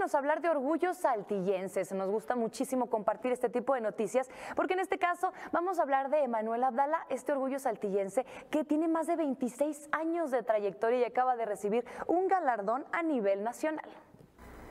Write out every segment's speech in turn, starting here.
acompáñenos a hablar de orgullos saltillenses. Nos gusta muchísimo compartir este tipo de noticias porque en este caso vamos a hablar de Emanuel Abdala, este orgullo saltillense que tiene más de 26 años de trayectoria y acaba de recibir un galardón a nivel nacional.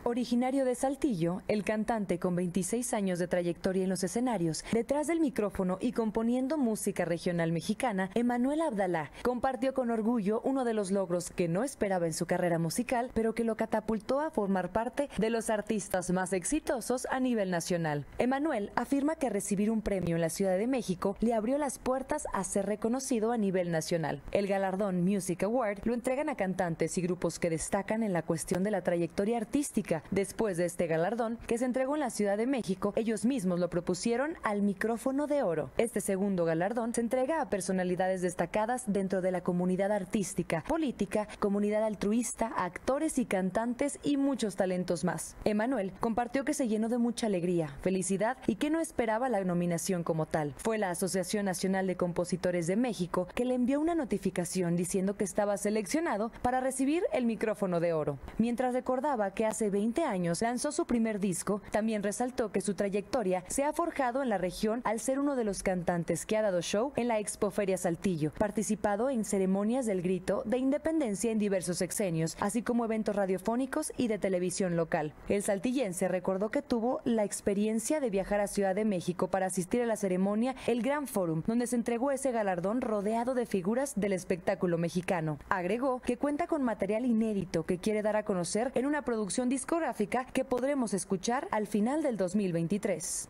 Originario de Saltillo, el cantante con 26 años de trayectoria en los escenarios, detrás del micrófono y componiendo música regional mexicana, Emanuel Abdalá compartió con orgullo uno de los logros que no esperaba en su carrera musical, pero que lo catapultó a formar parte de los artistas más exitosos a nivel nacional. Emanuel afirma que recibir un premio en la Ciudad de México le abrió las puertas a ser reconocido a nivel nacional. El galardón Music Award lo entregan a cantantes y grupos que destacan en la cuestión de la trayectoria artística Después de este galardón, que se entregó en la Ciudad de México, ellos mismos lo propusieron al micrófono de oro. Este segundo galardón se entrega a personalidades destacadas dentro de la comunidad artística, política, comunidad altruista, actores y cantantes y muchos talentos más. Emanuel compartió que se llenó de mucha alegría, felicidad y que no esperaba la nominación como tal. Fue la Asociación Nacional de Compositores de México que le envió una notificación diciendo que estaba seleccionado para recibir el micrófono de oro, mientras recordaba que hace 20 años lanzó su primer disco, también resaltó que su trayectoria se ha forjado en la región al ser uno de los cantantes que ha dado show en la Expo Feria Saltillo, participado en ceremonias del grito de independencia en diversos sexenios, así como eventos radiofónicos y de televisión local. El saltillense recordó que tuvo la experiencia de viajar a Ciudad de México para asistir a la ceremonia El Gran Forum, donde se entregó ese galardón rodeado de figuras del espectáculo mexicano. Agregó que cuenta con material inédito que quiere dar a conocer en una producción discográfica discográfica que podremos escuchar al final del 2023.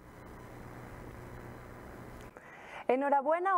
Enhorabuena.